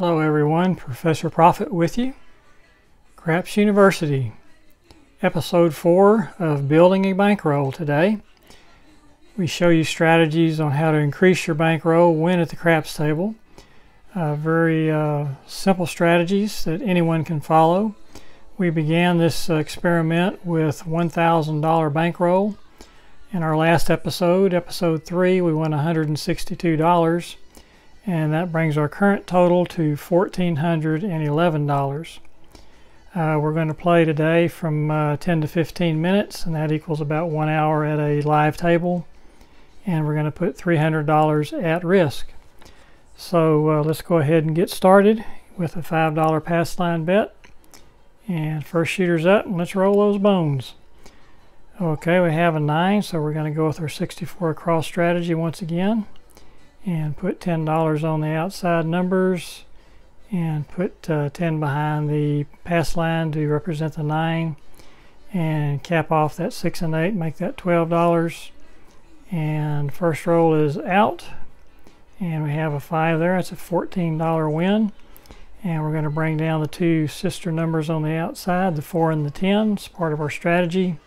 Hello everyone, Professor Profit with you. Craps University, episode 4 of Building a Bankroll today. We show you strategies on how to increase your bankroll when at the craps table. Uh, very uh, simple strategies that anyone can follow. We began this uh, experiment with $1,000 bankroll. In our last episode, episode 3, we won $162 and that brings our current total to $1,411. Uh, we're going to play today from uh, 10 to 15 minutes, and that equals about one hour at a live table. And we're going to put $300 at risk. So uh, let's go ahead and get started with a $5 pass line bet. And first shooter's up, and let's roll those bones. Okay, we have a 9, so we're going to go with our 64 cross strategy once again and put $10 on the outside numbers and put uh, 10 behind the pass line to represent the 9 and cap off that 6 and 8 make that $12 and first roll is out and we have a 5 there. That's a $14 win. And we're going to bring down the two sister numbers on the outside the 4 and the 10 it's part of our strategy.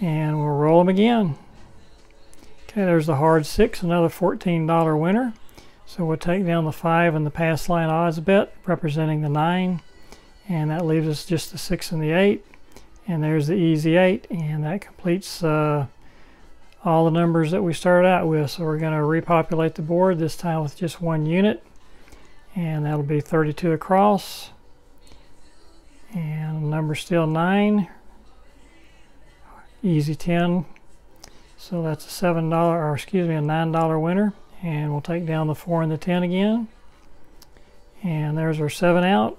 And we'll roll them again Okay, there's the hard six, another $14 winner. So we'll take down the five and the pass line odds bet, representing the nine. And that leaves us just the six and the eight. And there's the easy eight, and that completes uh, all the numbers that we started out with. So we're going to repopulate the board, this time with just one unit. And that'll be 32 across. And number still 9. Easy 10 so that's a seven dollar, or excuse me, a nine dollar winner. And we'll take down the four and the ten again. And there's our seven out.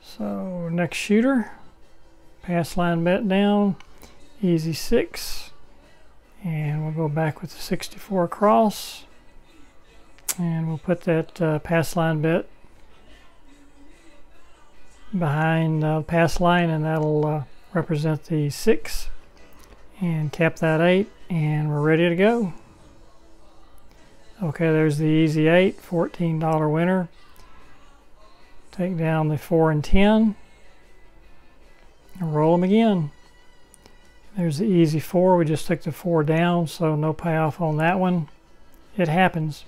So next shooter, pass line bet down, easy six. And we'll go back with the 64 cross. And we'll put that uh, pass line bet behind uh, pass line and that'll uh, represent the six and cap that 8 and we're ready to go. Okay, there's the easy 8, $14 winner. Take down the 4 and 10 and roll them again. There's the easy 4, we just took the 4 down, so no payoff on that one. It happens.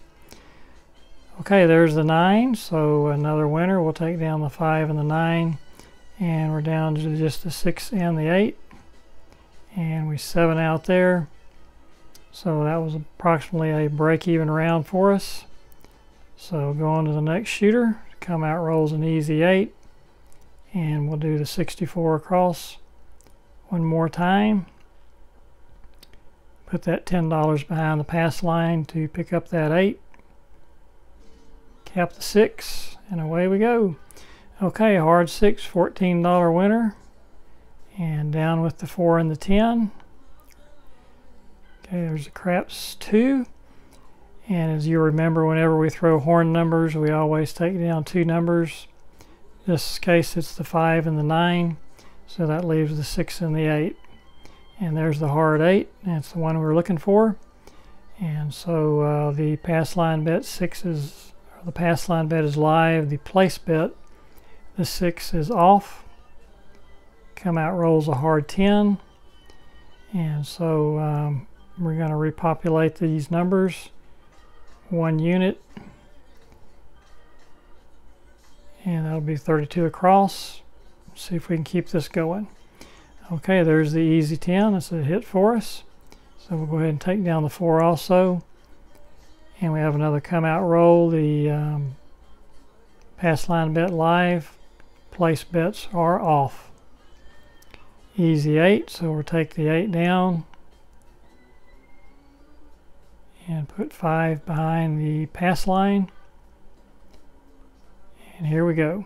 Okay, there's the 9, so another winner. We'll take down the 5 and the 9, and we're down to just the 6 and the 8 and we seven out there. So that was approximately a break-even round for us. So go on to the next shooter. Come out rolls an easy 8 and we'll do the 64 across one more time. Put that $10 behind the pass line to pick up that 8 cap the 6 and away we go. Okay hard 6 $14 winner and down with the 4 and the 10. Okay, there's the craps 2. And as you remember, whenever we throw horn numbers, we always take down two numbers. In this case, it's the 5 and the 9. So that leaves the 6 and the 8. And there's the hard 8. That's the one we are looking for. And so uh, the pass line bet 6 is, the pass line bet is live. The place bet, the 6 is off come out rolls a hard 10 and so um, we're going to repopulate these numbers. One unit. And that'll be 32 across. See if we can keep this going. Okay there's the easy 10 it's a hit for us. So we'll go ahead and take down the 4 also. And we have another come out roll the um, pass line bet live. Place bets are off easy 8 so we'll take the 8 down. And put 5 behind the pass line. And here we go.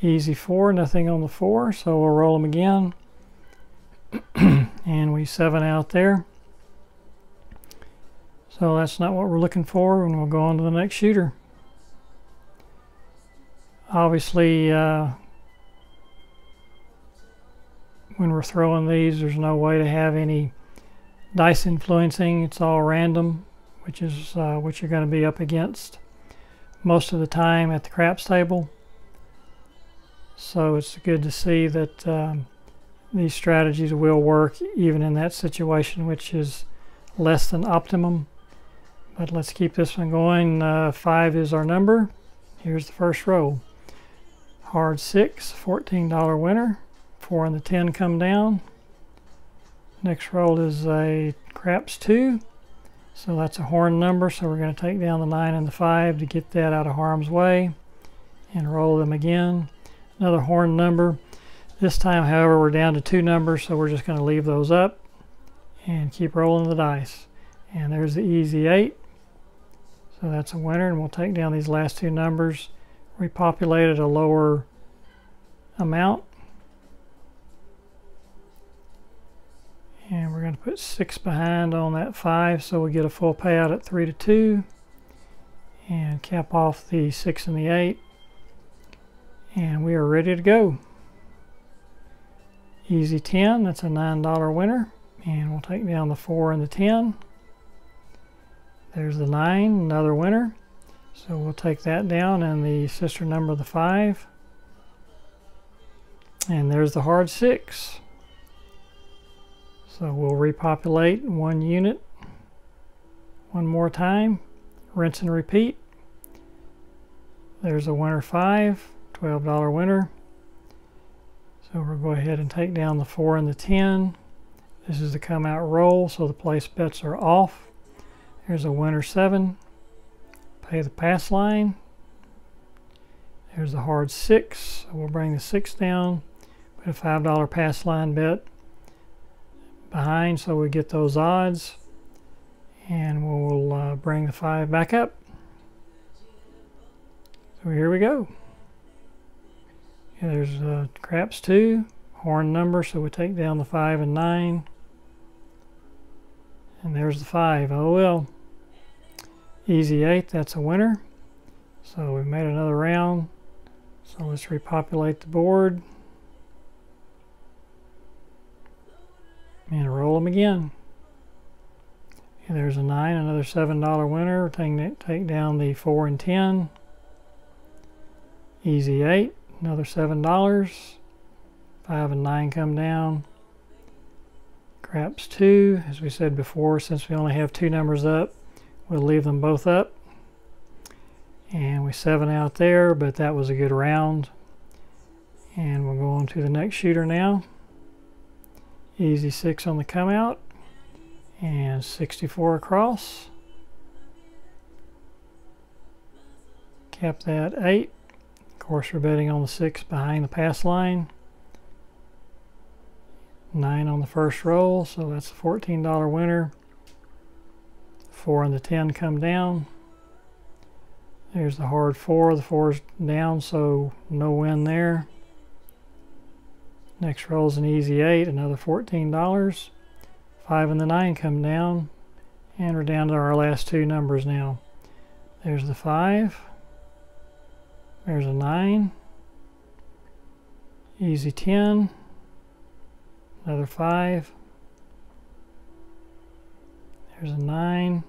Easy 4 nothing on the 4 so we'll roll them again. And we 7 out there. So that's not what we're looking for and we'll go on to the next shooter. Obviously uh, when we're throwing these, there's no way to have any dice influencing. It's all random. which is uh, what you're going to be up against most of the time at the craps table. So it's good to see that um, these strategies will work even in that situation, which is less than optimum. But let's keep this one going. Uh, five is our number. Here's the first row. Hard six, $14 winner. Four and the 10 come down. Next roll is a craps two. So that's a horn number. So we're going to take down the nine and the five to get that out of harm's way and roll them again. Another horn number. This time, however, we're down to two numbers, so we're just going to leave those up and keep rolling the dice. And there's the easy eight. So that's a winner, and we'll take down these last two numbers, repopulate at a lower amount. Going to put six behind on that five, so we get a full payout at three to two. And cap off the six and the eight. And we are ready to go. Easy 10, that's a $9 winner. And we'll take down the 4 and the 10. There's the 9, another winner. So we'll take that down and the sister number the 5. And there's the hard 6. So we'll repopulate one unit one more time. Rinse and repeat. There's a winner 5, $12 winner. So we'll go ahead and take down the 4 and the 10. This is the come out roll, so the place bets are off. There's a winner 7. Pay the pass line. There's a hard 6. So we'll bring the 6 down. Put a $5 pass line bet behind so we get those odds. And we'll uh, bring the 5 back up. So here we go. Yeah, there's uh, craps 2, horn number, so we take down the 5 and 9. And there's the 5. Oh well. Easy 8, that's a winner. So we've made another round. So let's repopulate the board. And roll them again. And there's a 9, another $7 winner. Take, take down the 4 and 10. Easy 8, another $7. 5 and 9 come down. Craps 2, as we said before, since we only have two numbers up, We'll leave them both up. And we seven out there, but that was a good round. And we'll go on to the next shooter now. Easy six on the come out. And 64 across. Cap that eight. Of course, we're betting on the six behind the pass line. Nine on the first roll, so that's a $14 winner. 4 and the 10 come down. There's the hard 4. The 4's down, so no win there. Next roll is an easy 8, another $14. 5 and the 9 come down. And we're down to our last two numbers now. There's the 5. There's a 9. Easy 10. Another 5. There's a 9.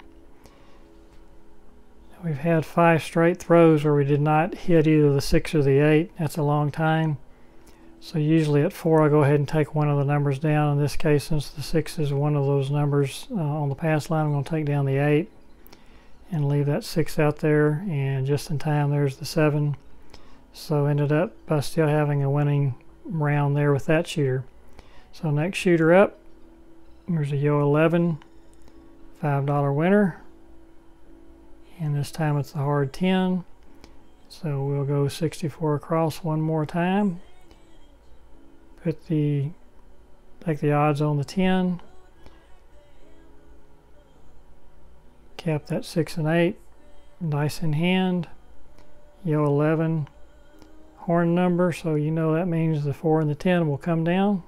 We've had five straight throws where we did not hit either the 6 or the 8. That's a long time. So usually at 4 I go ahead and take one of the numbers down. In this case, since the 6 is one of those numbers uh, on the pass line, I'm going to take down the 8 and leave that 6 out there. And just in time, there's the 7. So ended up by still having a winning round there with that shooter. So next shooter up, there's a Yo 11. $5 winner. And this time it's the hard 10. So we'll go 64 across one more time. Put the, take the odds on the 10. Cap that 6 and 8. Dice in hand. Yo 11. Horn number, so you know that means the 4 and the 10 will come down.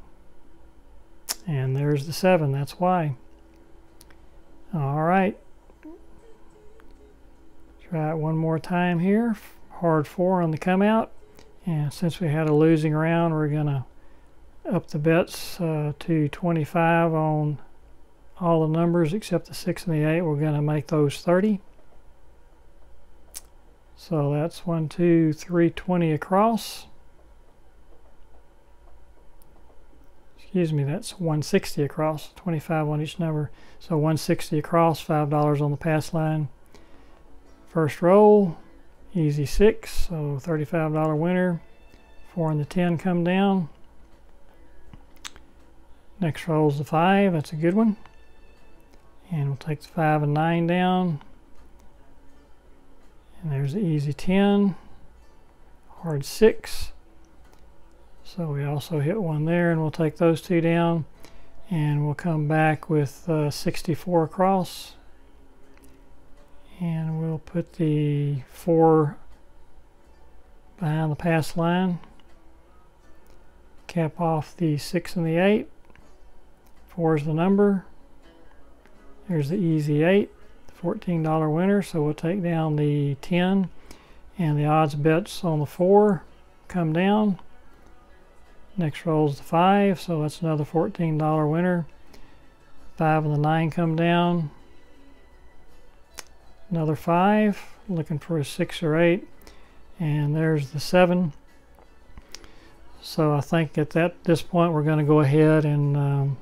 And there's the 7, that's why. All right. Try it one more time here. Hard four on the come out. And since we had a losing round, we're to up the bets uh, to 25 on all the numbers except the 6 and the 8, we're going to make those 30. So that's 1, 2, 3, 20 across. Excuse me, that's 160 across, 25 on each number. So 160 across, $5 on the pass line. First roll, easy 6, so $35 winner. 4 and the 10 come down. Next roll is the 5, that's a good one. And we'll take the 5 and 9 down. And there's the easy 10, hard 6. So we also hit one there and we'll take those two down and we'll come back with uh, 64 across and we'll put the 4 behind the pass line cap off the 6 and the 8 4 is the number. There's the easy 8 $14 winner. So we'll take down the 10 and the odds bets on the 4 come down. Next roll is the 5 so that's another $14 winner. 5 and the 9 come down. Another 5 looking for a 6 or 8 and there's the 7 so I think at that this point we're going to go ahead and um,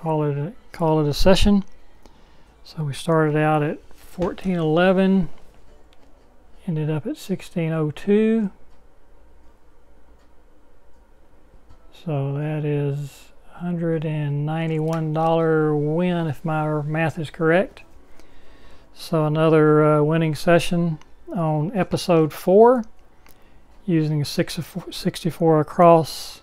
call it a, call it a session so we started out at 1411, ended up at 1602. So that is $191 win if my math is correct. So another uh, winning session on episode 4 using a 64 across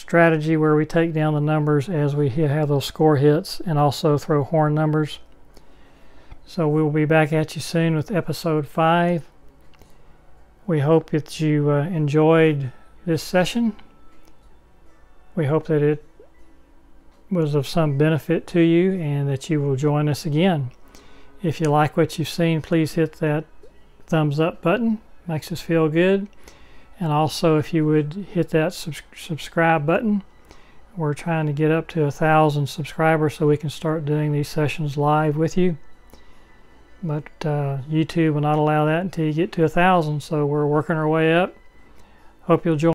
strategy where we take down the numbers as we have those score hits and also throw horn numbers. So we'll be back at you soon with episode 5. We hope that you uh, enjoyed this session. We hope that it was of some benefit to you and that you will join us again. If you like what you've seen, please hit that thumbs up button. Makes us feel good. And also if you would hit that subscribe button. We're trying to get up to a thousand subscribers so we can start doing these sessions live with you. But uh, YouTube will not allow that until you get to a thousand. So we're working our way up. Hope you'll join.